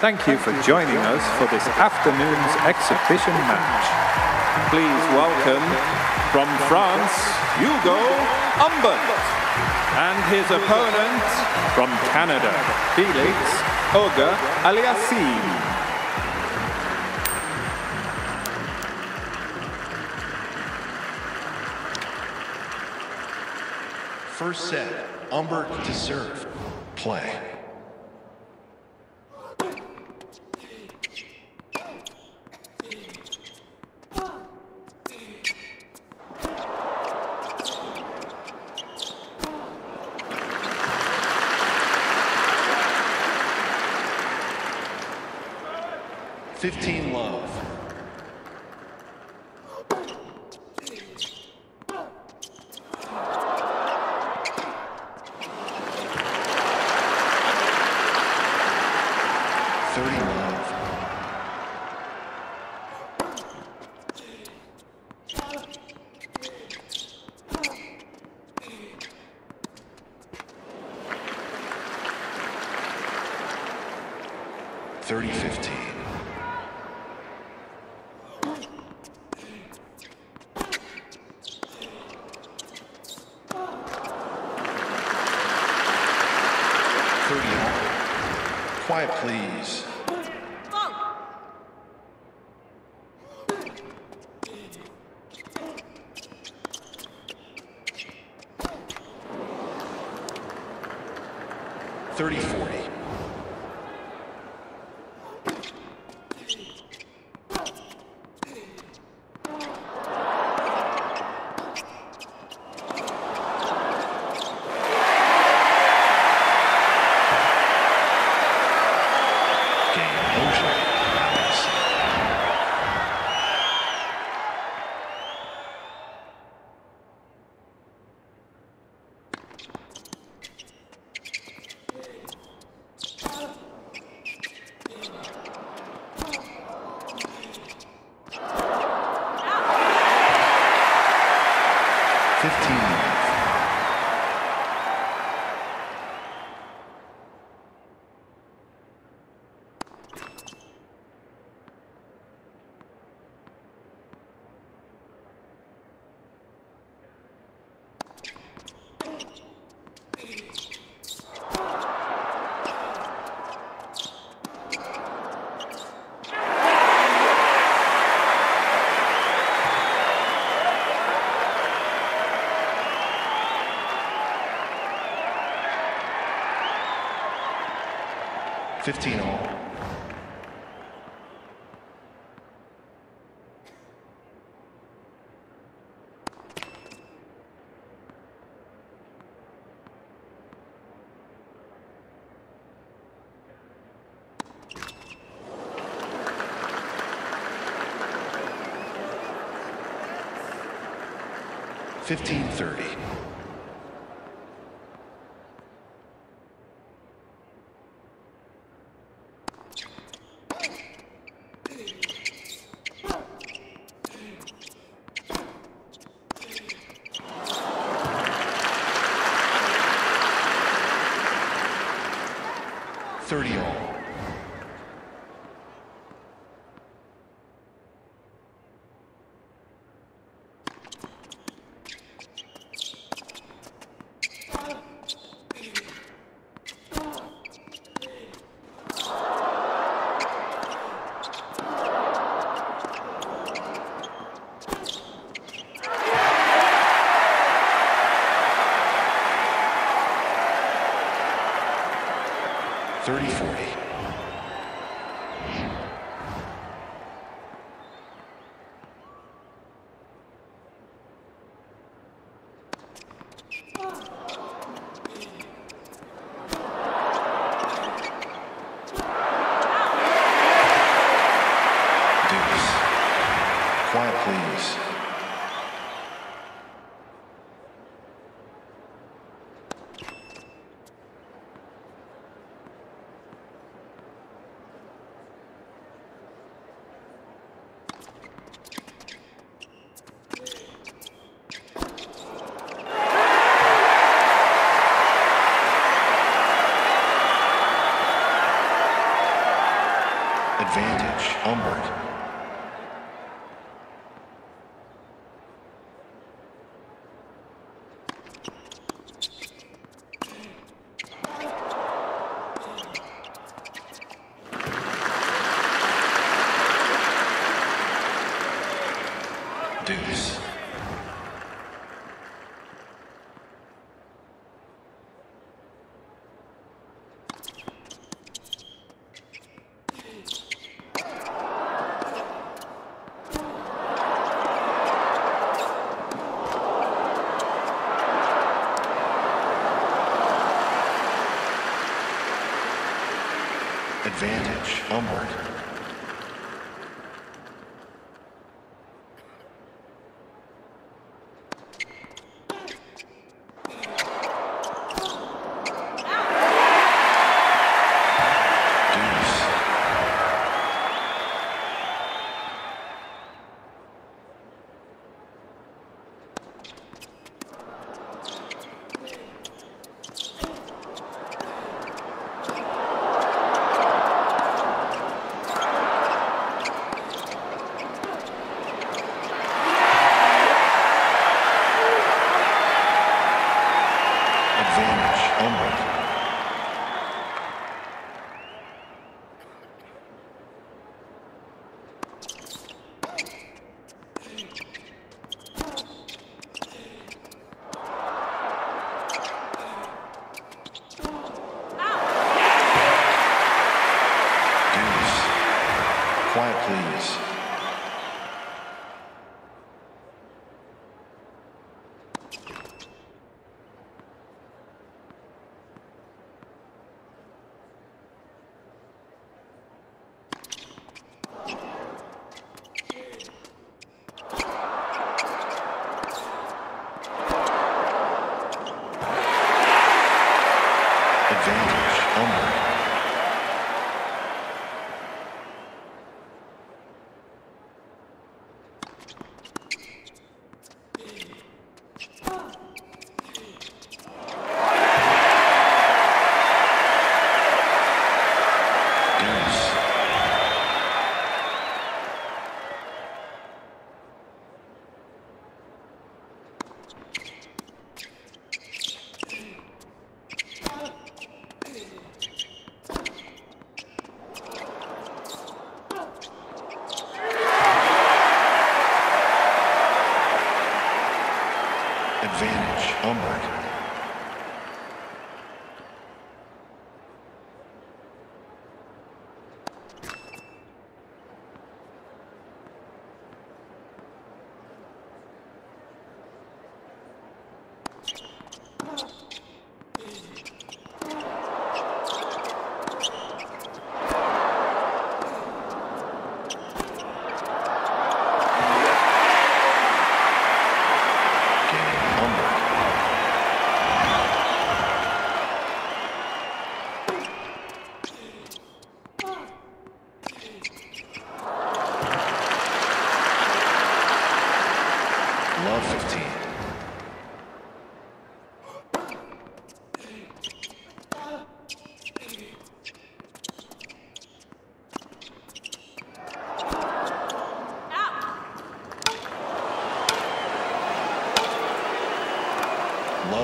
Thank you for joining us for this afternoon's exhibition match. Please welcome from France, Ugo Humbert, and his opponent from Canada, Felix Auger Aliassime. First set, Humbert to serve. Play. 3015. 15 all. Fifteen thirty. Advantage, Humbert.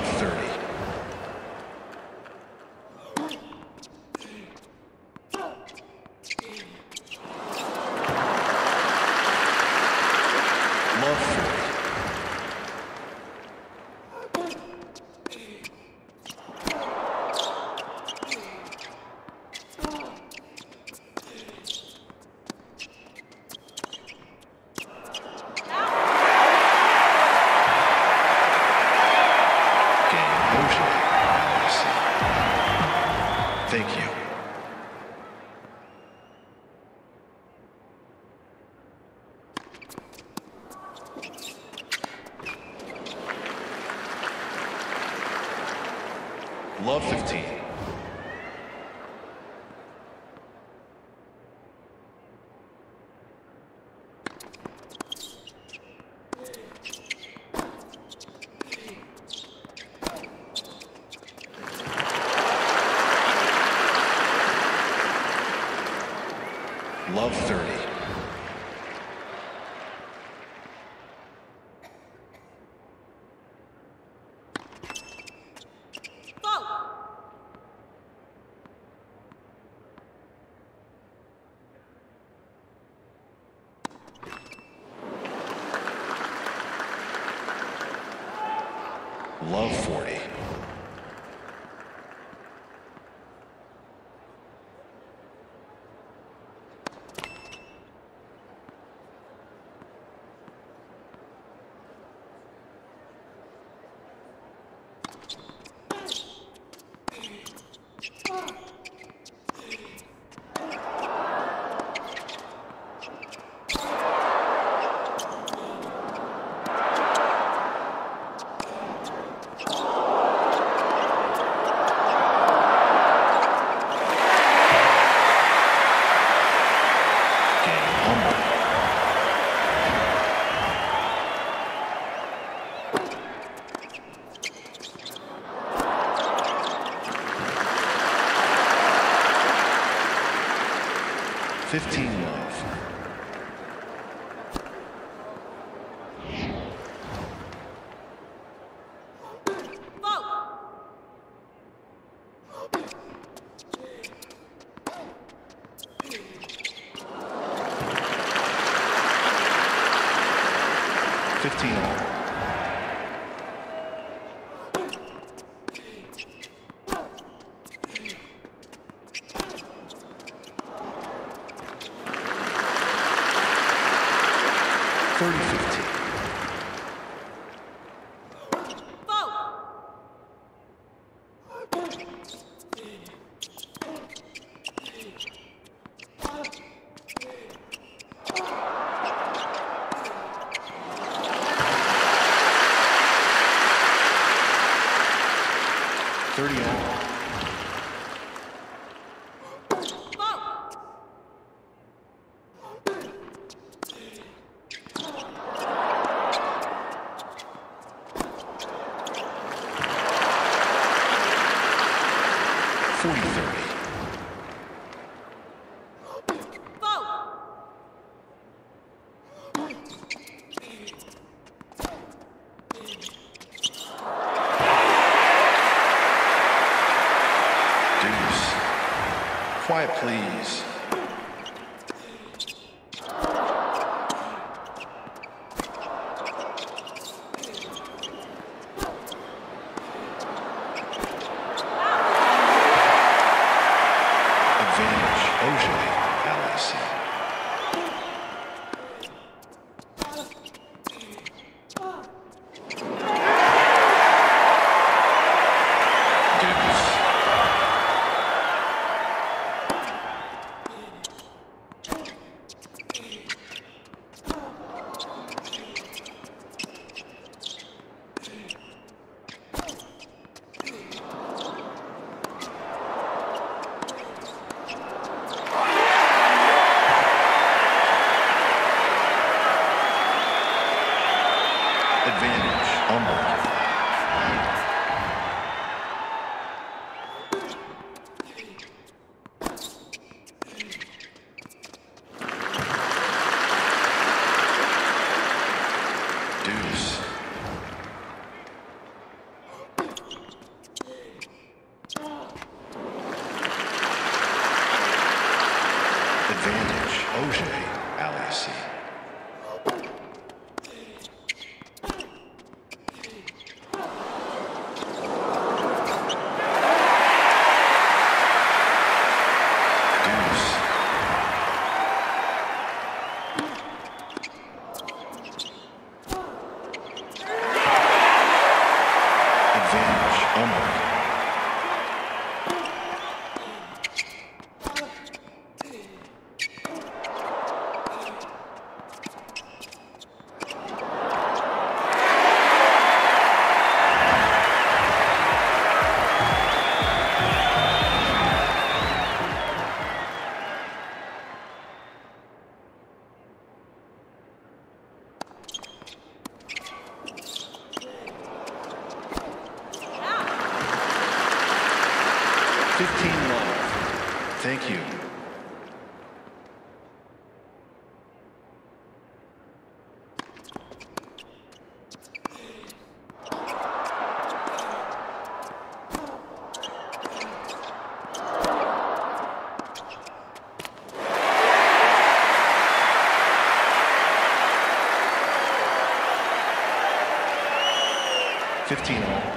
1230. Love 30. 15 all.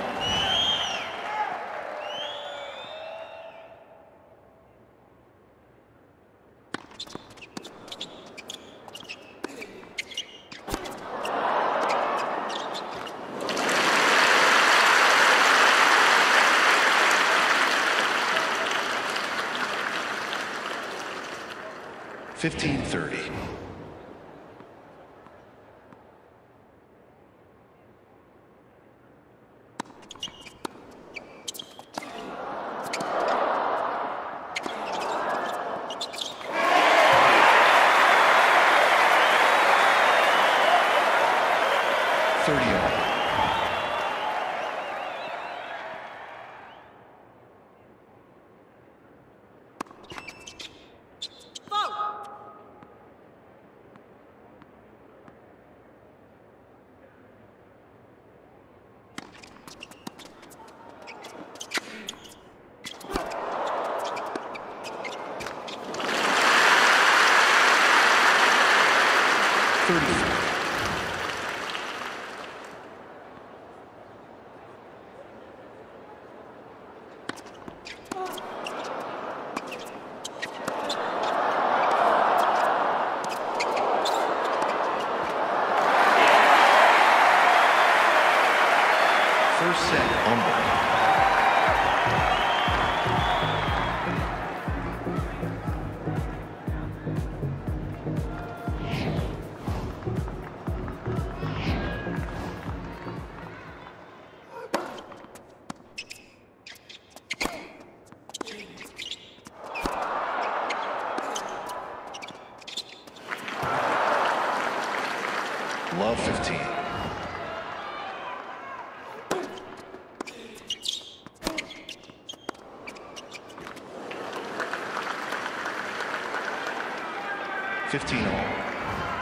Fifteen 15 all.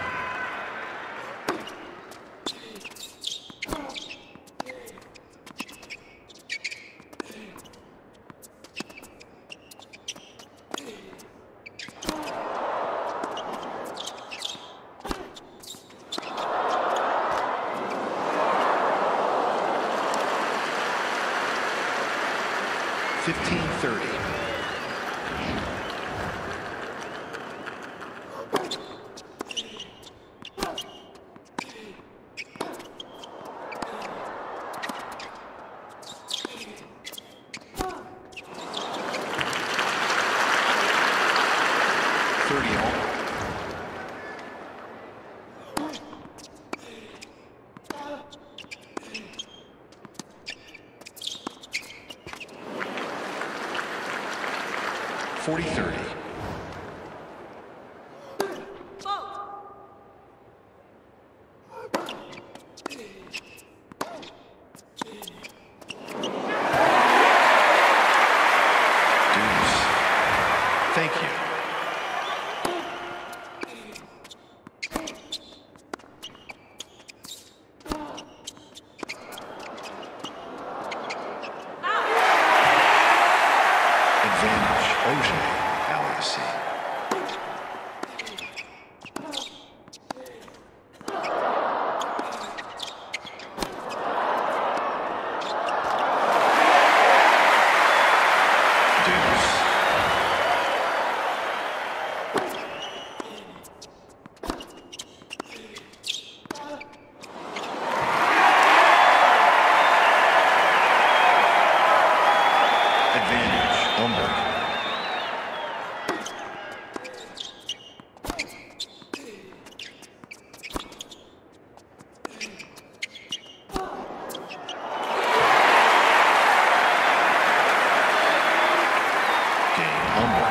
Game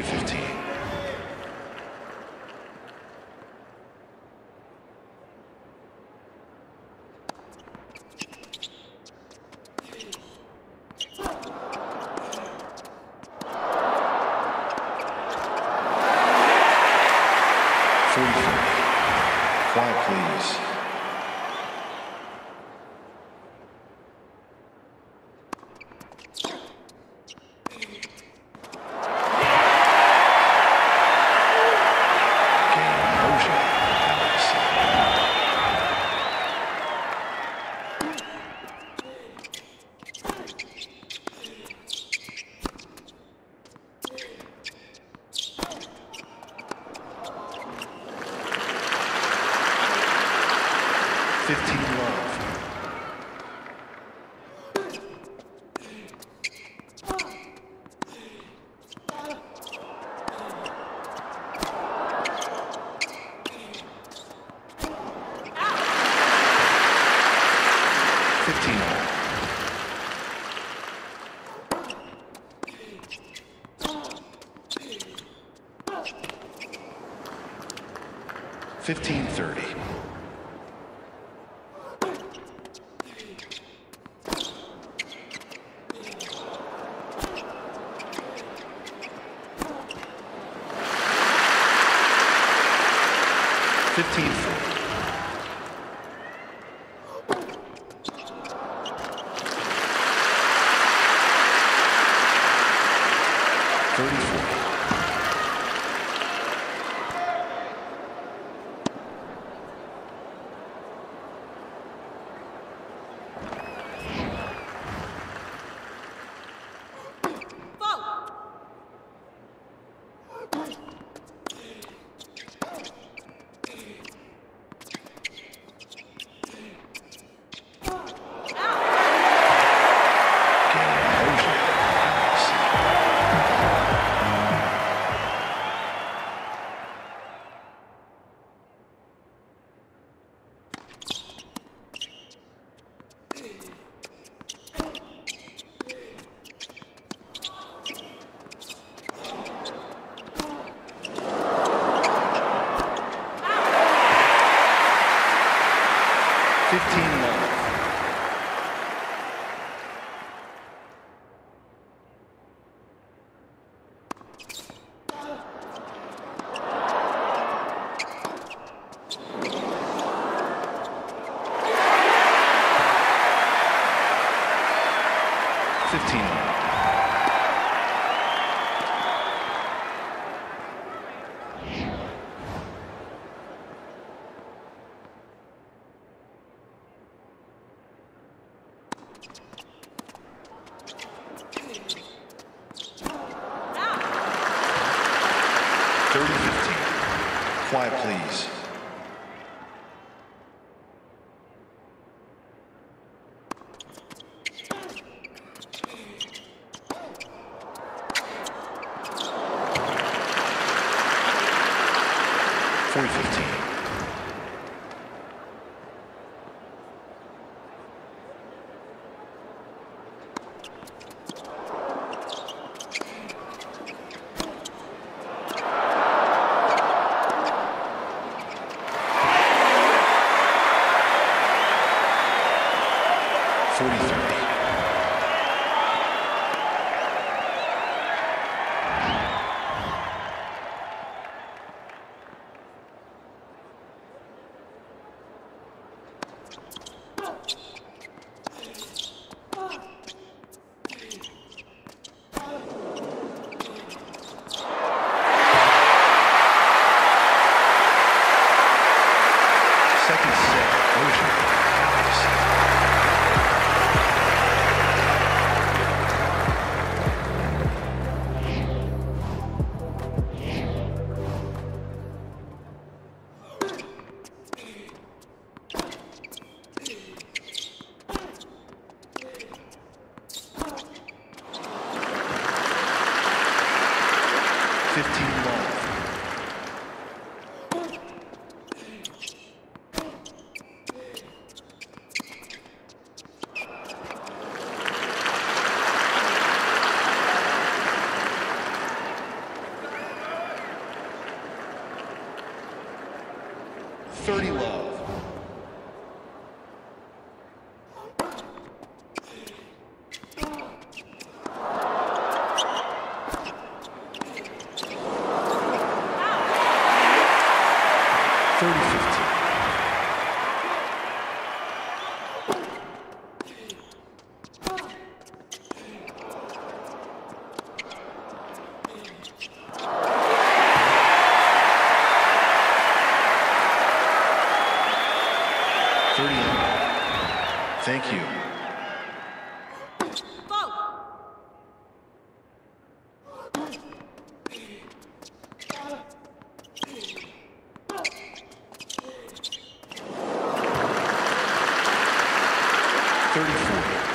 4015. 15th. Thank you. Thirty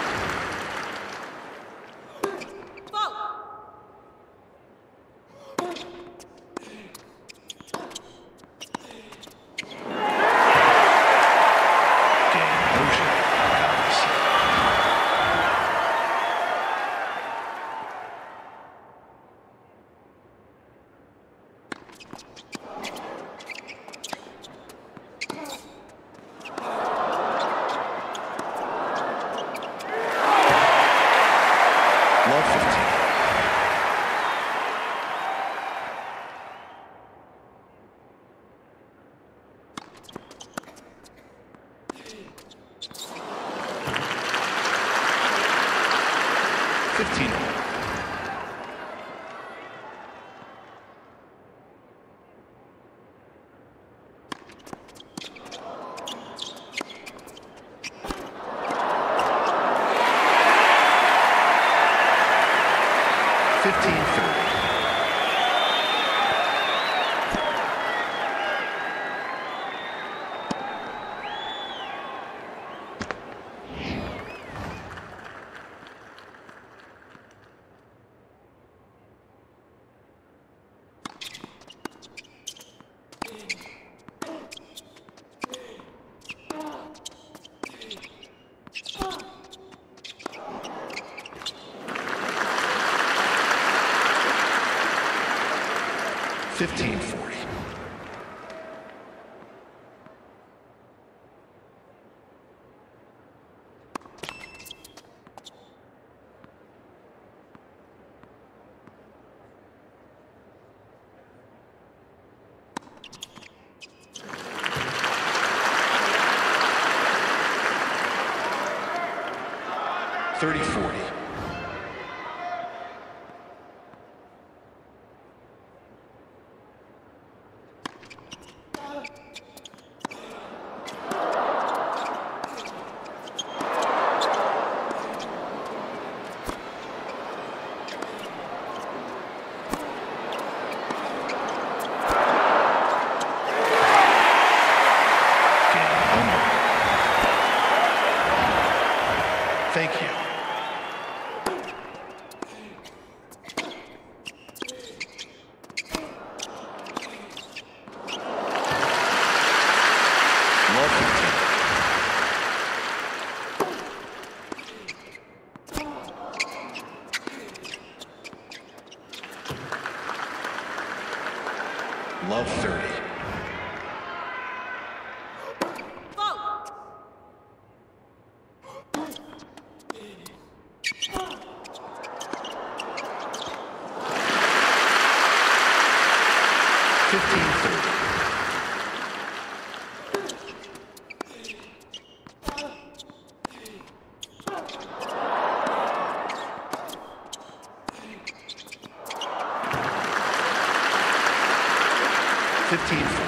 Team.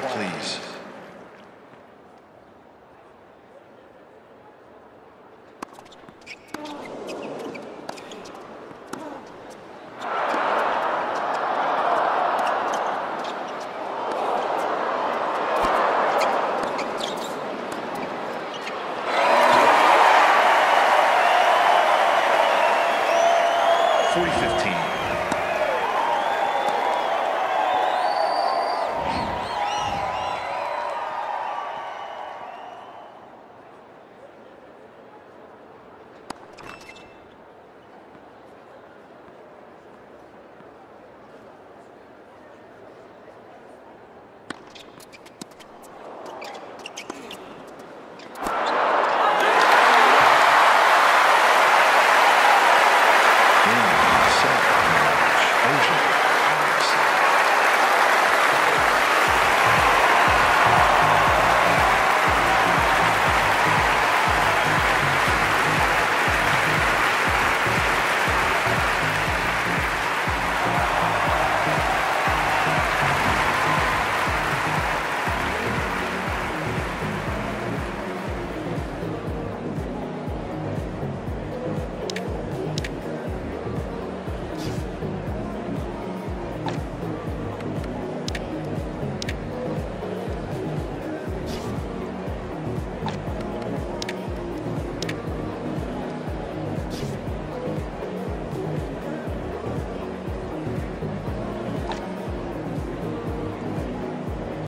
41. Quiet, please.